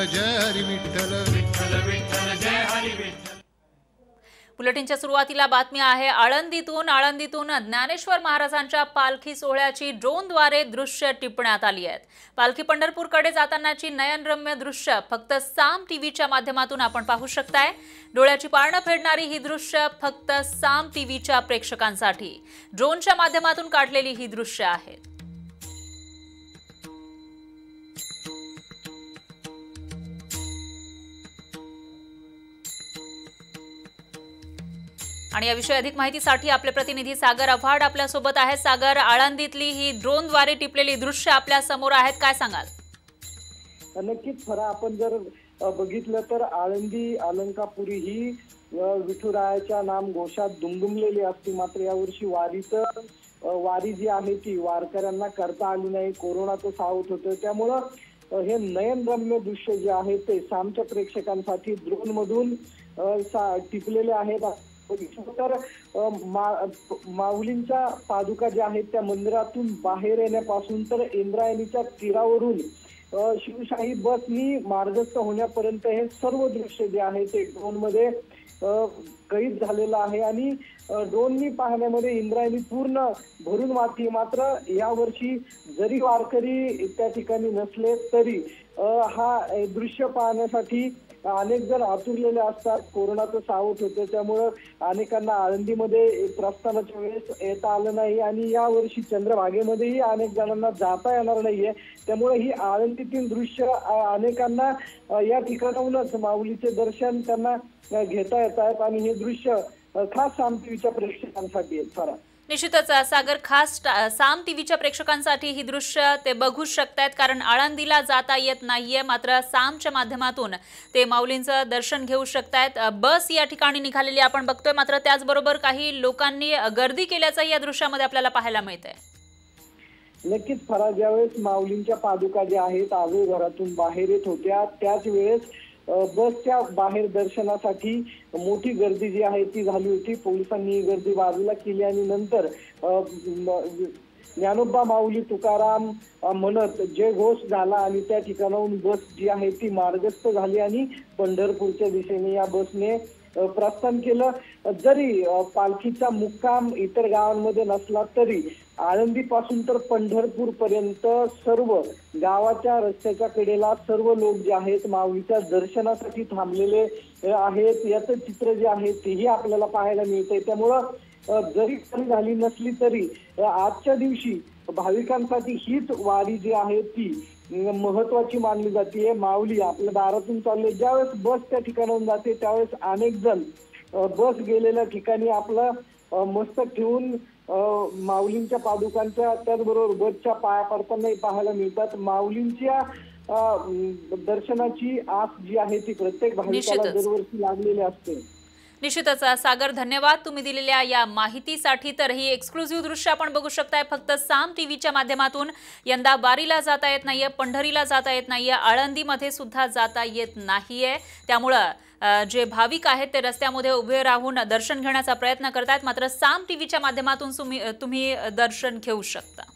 विठ्ठल जय हरी विठ्ठल विठ्ठल विठ्ठल जय हरी विठ्ठल. बुलेटिनच्या सुरुवातीला बातमी आहे आळंदीतून आळंदीतून ज्ञानेश्वर महाराजांच्या पालखी सोहळ्याची ड्रोनद्वारे दृश्य टिपण्यात आली आहेत. पालखी पंढरपूरकडे जातानाची नयनरम्य दृश्य फक्त साम टीव्हीच्या माध्यमातून आपण पाहू शकताय. डोळ्याची पारणं फेडणारी ही दृश्य फक्त साम टीव्हीच्या प्रेक्षकांसाठी. ड्रोनच्या माध्यमातून काढलेली ही दृश्य आहेत. आणि याविषयी अधिक माहितीसाठी आपले प्रतिनिधी सागर आव्हाड आपल्यासोबत आहेत. सागर आळंदीतली ही ड्रोनद्वारे टिपलेली दृश्य आपल्यासमोर आहेत. काय सांगाल? नक्कीच खरं आपण जर बघितलं तर आळंदी अलंकापुरी ही विठुरायाच्या नाम घोषात दुमदुमलेली असते. मात्र यावर्षी वारीचं वारी जी आहे ती वारकऱ्यांना करता आली नाही. कोरोनाचं सावत होतं. त्यामुळं हे नयनरम्य दृश्य जे आहे ते सामच्या प्रेक्षकांसाठी ड्रोन मधून टिपलेले आहेत. तर मा- माऊलींच्या पादुका ज्या आहेत त्या मंदिरातून बाहेर येण्यापासून तर इंद्रायणीच्या तीरावरून शिवशाही बसनी मार्गस्थ होण्यापर्यंत हे सर्व दृश्य जे आहे ते ड्रोनमध्ये कैद झालेलं आहे. आणि ड्रोननी पाहण्यामध्ये इंद्रायणी पूर्ण भरून वाहते. मात्र यावर्षी जरी वारकरी त्या ठिकाणी नसले तरी हा दृश्य पाहण्यासाठी अनेक जण आतुरलेले असतात. कोरोनाचं सावट होतं. त्यामुळं अनेकांना आळंदीमध्ये प्रस्थानाच्या वेळेस येता आलं नाही. आणि या वर्षी चंद्रभागेमध्येही अनेक जणांना जाता येणार नाहीये. त्यामुळे ही आळंदीतील दृश्य अनेकांना या ठिकाणाहूनच माऊलीचे दर्शन त्यांना घेता येत आहेत. आणि हे दृश्य खास सामटीच्या प्रेक्षकांसाठी आहेत. खरा निश्चितच सागर खास साम टीव्हीच्या प्रेक्षकांसाठी ही दृश्य ते बघू शकतायत कारण आळंदीला जाता येत नाहीये. मात्र सामच्या माध्यमातून ते माऊलींचं दर्शन घेऊ शकतायत. बस या ठिकाणी निघालेली आपण बघतोय. मात्र त्याचबरोबर काही लोकांनी गर्दी केल्याचंही या दृश्यामध्ये आपल्याला पाहायला मिळत नक्कीच फरा ज्यावेळेस माऊलींच्या पादुका ज्या आहेत आजू घरातून बाहेर येत होत्या त्याच वेळेस बसच्या बाहेर दर्शनासाठी मोठी गर्दी जी आहे ती झाली होती. पोलिसांनी ही गर्दी बाजूला केली आणि नंतर ज्ञानोबा माऊली तुकाराम म्हणत जय घोष झाला आणि त्या ठिकाणाहून बस जी आहे ती मार्गस्थ झाली आणि पंढरपूरच्या दिशेने या बसने प्रस्थान केलं. जरी पालखीचा मुक्काम इतर गावांमध्ये नसला तरी आळंदी पासून तर पंढरपूर पर्यंत सर्व गावाच्या रस्त्याच्या कडेला सर्व लोक जे आहेत माऊलीच्या दर्शनासाठी थांबलेले आहेत. याचं चित्र जे आहे तेही आपल्याला पाहायला मिळतंय. त्यामुळं जरी कमी झाली नसली तरी आजच्या दिवशी भाविकांसाठी हीच वारी जी आहे ती महत्वाची मानली जाते. माऊली आपल्या दारातून चालले. ज्यावेळेस बस त्या ठिकाणाहून जाते त्यावेळेस अनेक जण बस गेलेल्या ठिकाणी आपलं मस्तक ठेवून माऊलींच्या पादुकांच्या त्याचबरोबर बसच्या पाया पडतानाही पाहायला मिळतात माऊलींच्या दर्शनाची आस जी आहे ती प्रत्येक भाविकाला. दरवर्षी लागलेली असते निश्चितच सागर धन्यवाद. तुम्ही दिलेल्या या माहितीसाठी तर ही एक्सक्लुझिव्ह दृश्य आपण बघू शकताय. फक्त साम टीव्हीच्या माध्यमातून यंदा बारीला जाता येत नाहीये पंढरीला जाता येत नाहीये आळंदीमध्ये सुद्धा जाता येत नाहीये. त्यामुळं जे भाविक आहेत ते रस्त्यामध्ये उभे राहून दर्शन घेण्याचा प्रयत्न करतायत. मात्र साम टीव्हीच्या माध्यमातून तुम्ही तुम्ही दर्शन घेऊ शकता.